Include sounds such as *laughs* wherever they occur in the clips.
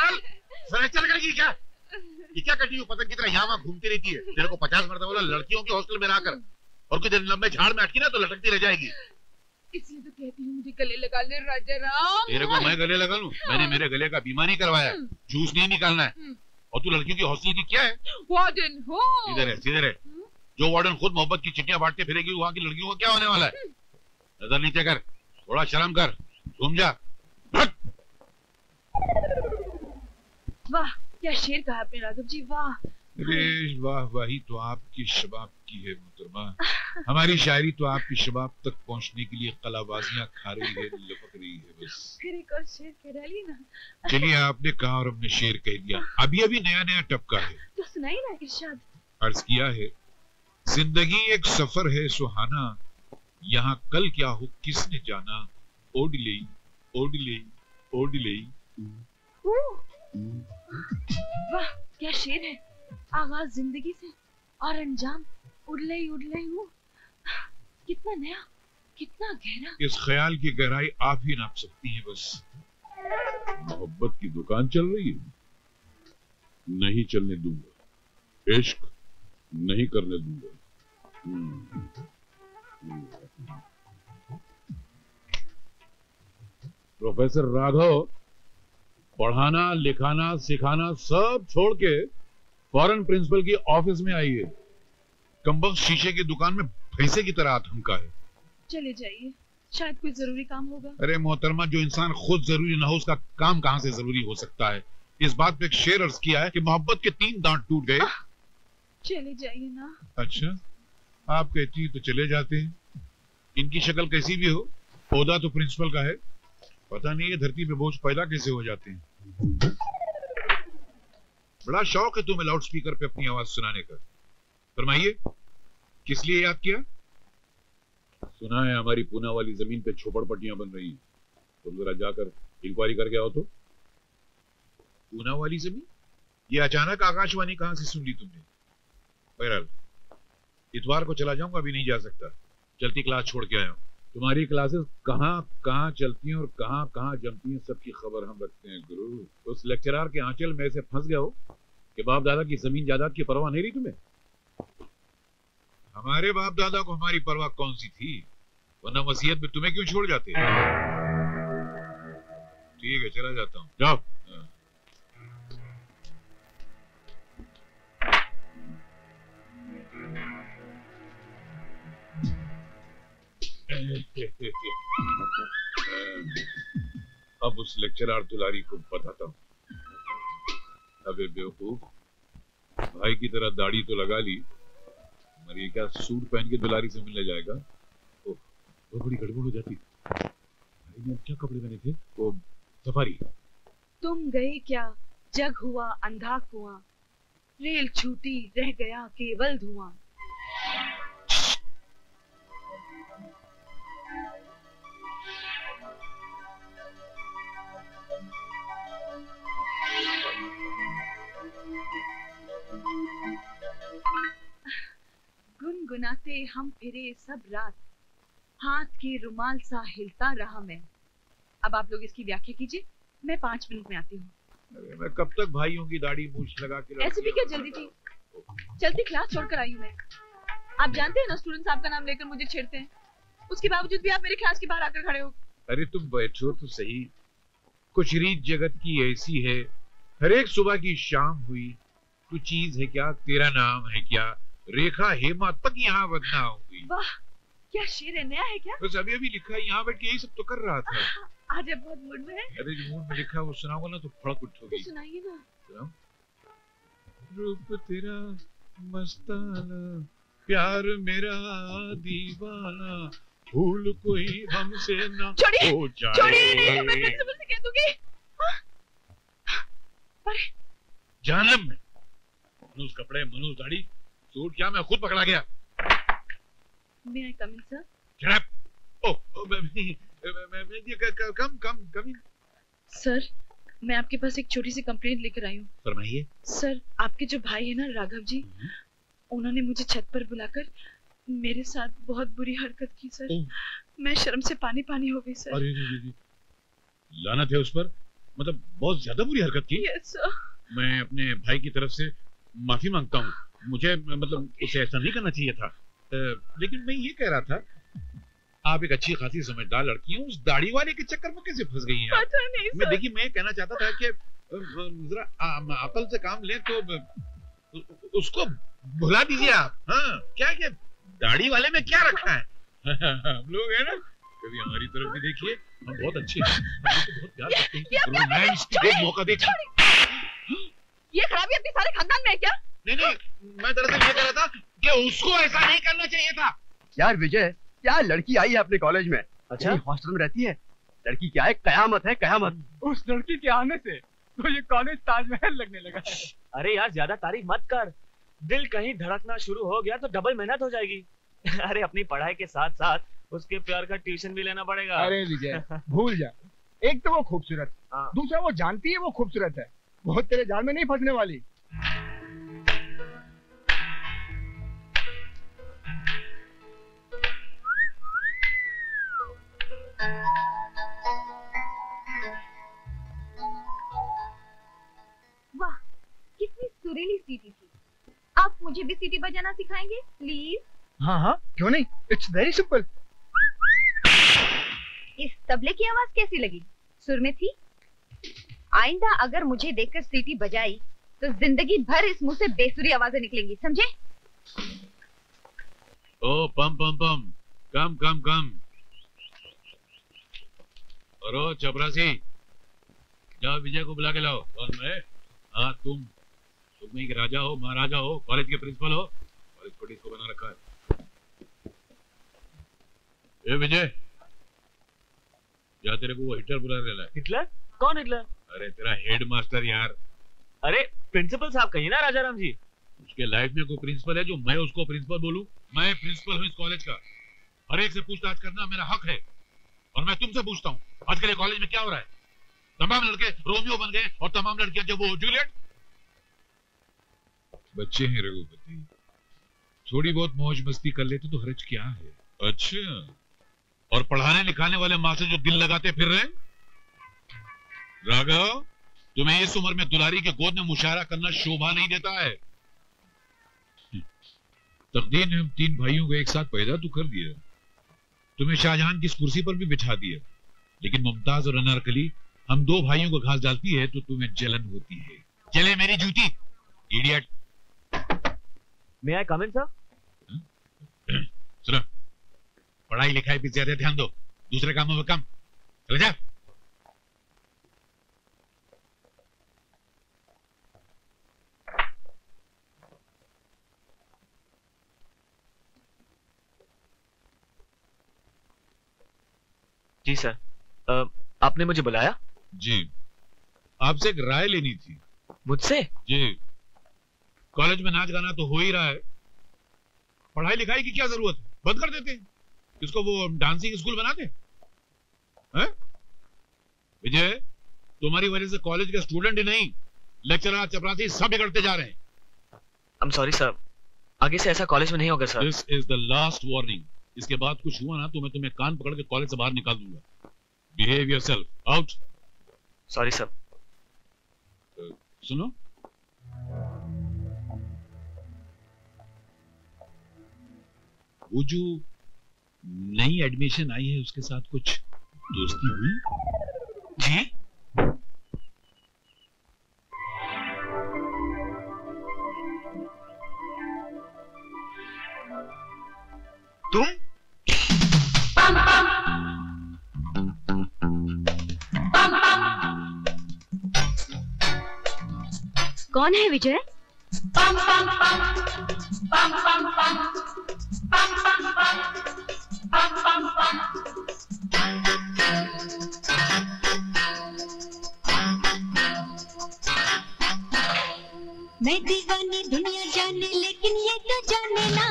पागल फ्रैक्चर करेगी क्या? ये क्या करती हूँ पतंग की तरह यहाँ वहाँ घूमती रहती है? तेरे को पचास मरतबा बोला लड़कियों के हॉस्टल में लाकर और कुछ दिन लंबे झाड़ में अटकी ना तो लटकती रह जाएगी। इसलिए तो कहती हूँ मुझे गले लगा ले राजा राम। तेरे को मैं गले लगा लूँ? मैंने मेरे गले का बीमा नहीं करवाया। जूस नहीं निकालना है। और तू लड़कियों की हॉस्टल की क्या है? वार्डन हो। इधर है सीधे रहे जो वार्डन खुद मोहब्बत की चिट्ठियाँ बांटते फिरेगी वहाँ की लड़कियों को क्या होने वाला है? नज़र नीचे कर थोड़ा शर्म कर। घूम जा। वाह क्या शेर कहा आपने राघव जी वाह। अरे वाह वाही तो आपकी शबाब की है मोहतरमा *laughs* हमारी शायरी तो आपकी शबाब तक पहुँचने के लिए कलाबाजियाँ खा रही है लपक रही है बस। फिर एक और शेर कह डालिए ना चलिए आपने कहा और हमने शेर कह दिया। अभी अभी नया नया टपका है। तो सुनाइए ना इरशाद। अर्ज़ किया है ज़िंदगी एक सफ़र है सुहाना। यहाँ कल क्या हो किसने जाना? ओडले ओडले ओडले वाह क्या शेर है? आगाज़ ज़िंदगी से और अंजाम उड़ले ही उड़ले ही हूँ। कितना नया कितना गहरा। इस ख्याल की गहराई आप ही नाप सकती हैं बस। मोहब्बत की दुकान चल रही है। नहीं चलने दूँगा। इश्क नहीं करने दूँगा। हम्म, हम्म। प्रोफेसर राघव पढ़ाना लिखाना सिखाना सब छोड़ के फॉरन प्रिंसिपल की ऑफ़िस में आई है कम्बक शीशे की दुकान में भैंसे की तरह थमका है। चले जाइए। शायद कोई ज़रूरी काम होगा। अरे मोहतरमा जो इंसान खुद ज़रूरी ना हो उसका काम कहाँ से ज़रूरी हो सकता है? इस बात पे एक शेर अर्ज़ किया है कि मोहब्बत के तीन दांत टूट गए। चले जाइए ना। अच्छा आप कहती हैं तो चले जाते हैं। इनकी शक्ल कैसी भी हो पौधा तो प्रिंसिपल का है। पता नहीं ये धरती पे बोझ पैदा कैसे हो जाते हैं। बड़ा शौक है तुम्हें लाउड स्पीकर पे अपनी आवाज़ सुनाने का। फरमाइए किस लिए याद किया? सुना है हमारी पूना वाली ज़मीन पे झोपड़पट्टियाँ बन रही हैं। तुम जरा जाकर इंक्वायरी करके आओ तो। पूना वाली ज़मीन? ये अचानक आकाशवाणी कहाँ से सुन ली तुमने? बहरहाल इतवार को चला जाऊँगा अभी नहीं जा सकता। चलती क्लास छोड़ के आया हूँ। तुम्हारी क्लासेस कहाँ कहाँ चलती हैं और कहाँ कहाँ जमती हैं, सबकी खबर हम रखते हैं, गुरु। उस लेक्चरार के आंचल में ऐसे फंस गए हो कि बाप दादा की ज़मीन जायदाद की परवाह नहीं रही तुम्हें? हमारे बाप दादा को हमारी परवाह कौन सी थी? वरना वसीयत में तुम्हें क्यों छोड़ जाते? ठीक है, चला जाता हूँ। जाओ। *laughs* अब उस लेक्चरार दुलारी को बताता हूँ। अबे बेवकूफ़, भाई की तरह दाढ़ी तो लगा ली, मगर ये क्या सूट पहन के दुलारी से मिलने जाएगा? ओह बहुत बड़ी गड़बड़ हो जाती। भाई ने क्या कपड़े पहने थे? वो सफारी। तुम गए क्या? जग हुआ अंधा कुआँ रेल छूटी, रह गया, केवल धुआँ। गुनगुनाते हम फिरे सब रात। हाथ के रुमाल सा हिलता रहा मैं। अब आप लोग इसकी व्याख्या कीजिए। मैं पाँच मिनट में आती हूँ। मैं कब तक भाइयों की दाढ़ी मूछ लगा के ऐसे भी क्या जल्दी थी चलती क्लास छोड़कर आई हूँ मैं। आप जानते हैं ना स्टूडेंट्स आपका नाम लेकर मुझे छेड़ते हैं। उसके बावजूद भी आप मेरे क्लास के बाहर आकर खड़े हो। अरे तुम बैठो तो सही। कुछ रीत जगत की ऐसी है। हर एक सुबह की शाम हुई। तू चीज़ है क्या? तेरा नाम है क्या? रेखा हेमा तक यहाँ बदनाम हुई वाह क्या शेर है नया है क्या? बस अभी अभी लिखा है यहाँ बैठ के यही सब तो कर रहा था। *laughs* आज आप बहुत मूड में है। अरे जो मूड में लिखा है वो सुनाऊँगा ना तो फड़क तो उठोगी सुनाइए ना। सुनाओ रूप तेरा मस्ताना प्यार मेरा दीवाना भूल कोई हमसे ना हो छोड़िए नहीं तो मैं जाए प्रिंसिपल से कह दूँगी। हाँ? अरे। जहन्नम में। मनुष्य कपड़े मनुष्य दाढ़ी सूट क्या मैं खुद पकड़ा गया? सर ओ, ओ मैं, मैं, मैं, मैं, ये क- क- कम कम कम इन सर मैं आपके पास एक छोटी सी कंप्लेंट लेकर आई हूँ। फरमाइए। सर आपके जो भाई है ना राघव जी उन्होंने मुझे छत पर बुलाकर मेरे साथ बहुत बुरी हरकत की सर। मैं शर्म से पानी पानी हो गई सर अरे रे रे रे। लानत है उस पर। मतलब बहुत ज़्यादा बुरी हरकत की। यस सर मैं अपने भाई की तरफ़ से माफ़ी माँगता हूँ। मुझे मतलब उसे ऐसा नहीं करना चाहिए था। लेकिन मैं ये कह रहा था आप एक अच्छी खासी समझदार लड़की हैं उस दाढ़ी वाले के चक्कर में कैसे फंस गई हैं? पता नहीं मैं देखिए मैं कहना चाहता था कि जरा अकल से काम लें तो उसको भुला दीजिए आप। हाँ क्या क्या? दाढ़ी वाले में क्या रखा है? *laughs* हम लोग है ना कभी हमारी तरफ़ भी देखिए हम बहुत अच्छे हैं। हम बहुत प्यार करते हैं। रोमांस एक मौका देखिए ये खराबी अपने सारे खानदान में है क्या? नहीं नहीं मैं दरअसल ये कह रहा था कि उसको ऐसा नहीं करना चाहिए था। यार विजय क्या लड़की आई है अपने कॉलेज में? अच्छा? हॉस्टल में रहती है? लड़की क्या है? कयामत है कयामत। उस लड़की के आने से तो ये कॉलेज ताजमहल लगने लगा है। *laughs* अरे यार ज़्यादा तारीफ़ मत कर। दिल कहीं धड़कना शुरू हो गया तो डबल मेहनत हो जाएगी। *laughs* अरे अपनी पढ़ाई के साथ साथ उसके प्यार का ट्यूशन भी लेना पड़ेगा। अरे विजय भूल जा। एक तो वो खूबसूरत हाँ। दूसरा वो जानती है वो खूबसूरत है। बहुत तेरे जाल में नहीं फंसने वाली। सीटी थी आप मुझे भी सीटी बजाना सिखाएँगे प्लीज़ हाँ हाँ। क्यों नहीं? इट्स वेरी सिंपल इस तबले की आवाज़ कैसी लगी? सुर में थी? आइंदा अगर मुझे देखकर सीटी बजाई तो ज़िंदगी भर इस मुँह से बेसुरी आवाज़ें निकलेंगी समझे? ओ पम पम पम। कम कम कम। और ओ चपरासी। जाओ विजय को बुला के लाओ। और मैं? हाँ तुम। तुम ही के राजा हो महाराजा हो कॉलेज के प्रिंसिपल हो कॉलेज को डिस्को बना रखा है। ए विजय या तेरे को वो हिटलर बुला लेना है? हिटलर? कौन हिटलर? अरे तेरा हेड मास्टर यार। अरे प्रिंसिपल साहब कहिए ना राजा राम जी? उसके लाइफ में कोई प्रिंसिपल है जो मैं उसको प्रिंसिपल बोलूँ? मैं प्रिंसिपल हूँ इस कॉलेज का। हर एक से पूछताछ करना मेरा हक है। और मैं तुमसे पूछता हूँ आजकल कॉलेज में क्या हो रहा है? तमाम लड़के रोमियो बन गए और तमाम लड़कियाँ जब वो जूलियट बच्चे हैं रघुपति। थोड़ी बहुत मौज मस्ती कर लेते तो हरज क्या है? अच्छा। और पढ़ाने लिखाने वाले माँ से जो दिल लगाते फिर रहे? राघव तुम्हें इस उम्र में दुलारी के गोद में मुशायरा करना शोभा नहीं देता है। तकदीर ने हम तीन भाइयों को एक साथ पैदा तो कर दिया। तुम्हें शाहजहां की कुर्सी पर भी बिठा दिया। लेकिन मुमताज़ और अनारकली हम दो भाइयों को घास डालती है तो तुम्हें जलन होती है। चले मेरी जूती। इडियट मे आई कम इन सर सुनो पढ़ाई लिखाई पे ज़्यादा ध्यान दो दूसरे कामों में कम। चले जा। जी सर अ, आपने मुझे बुलाया? जी। आपसे एक राय लेनी थी। मुझसे? जी। कॉलेज में नाच गाना तो हो ही रहा है। पढ़ाई लिखाई की क्या ज़रूरत है? बंद कर देते हैं। इसको वो डांसिंग स्कूल बना दे विजय तुम्हारी वजह से कॉलेज के स्टूडेंट ही नहीं लेक्चरर चपरासी सब बिगड़ते जा रहे हैं। आई एम सॉरी सर आगे से ऐसा कॉलेज में नहीं होगा sir this is the last warning इसके बाद कुछ हुआ ना तो मैं तुम्हें कान पकड़ के कॉलेज से बाहर निकाल दूँगा। Behave yourself out sorry sir सुनो। वो जो नई एडमिशन आई है उसके साथ कुछ दोस्ती हुई? जी। तुम? कौन है विजय? मैं दीवानी दुनिया जाने लेकिन ये तो जाने ना।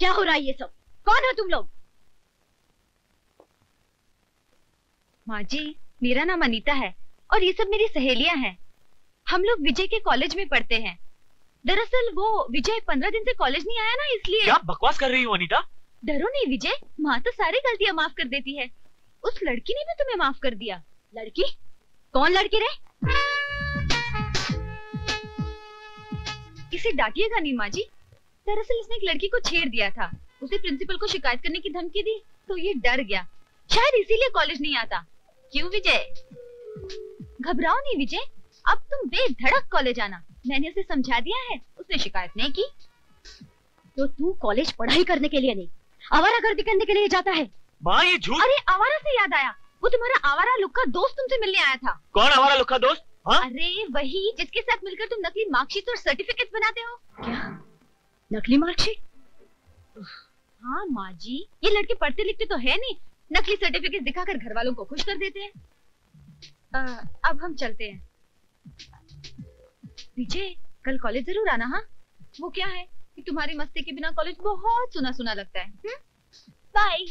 क्या हो रहा है ये सब? कौन हो तुम लोग? माँ जी मेरा नाम अनीता है और ये सब मेरी सहेलियाँ हैं। हम लोग विजय के कॉलेज में पढ़ते हैं। दरअसल वो विजय पंद्रह दिन से कॉलेज नहीं आया ना इसलिए। क्या बकवास कर रही हो अनीता? डरो नहीं विजय माँ तो सारी गलतियाँ माफ़ कर देती है। उस लड़की ने भी तुम्हें माफ़ कर दिया। लड़की? कौन लड़की रे? इसे डांटिएगा नहीं माँ जी। दरअसल इसने एक लड़की को छेड़ दिया था। उसे प्रिंसिपल को शिकायत करने की धमकी दी तो ये डर गया। शायद इसीलिए कॉलेज नहीं आता। क्यों विजय? घबराओ नहीं विजय। अब तुम बेधड़क कॉलेज आना। मैंने उसे समझा दिया है उसने शिकायत नहीं की। तो तू कॉलेज पढ़ाई करने के लिए नहीं आवारागर्दी करने के लिए जाता है। माँ ये झूठ। अरे आवारा से याद आया। वो तुम्हारा आवारा लुक्का दोस्त तुमसे मिलने आया था। कौन हमारा लुखा दोस्त? हाँ? अरे वही जिसके साथ मिलकर तुम नकली मार्कशीट और सर्टिफिकेट बनाते हो। क्या? नकली मार्कशीट? हाँ माँ जी। ये लड़के पढ़ते लिखते तो है नहीं। नकली सर्टिफिकेट दिखाकर घर वालों को खुश कर देते हैं। अ, अब हम चलते हैं। विजय कल कॉलेज ज़रूर आना हाँ? वो क्या है? कि तुम्हारी मस्ती के बिना कॉलेज बहुत सुना सुना लगता है बाय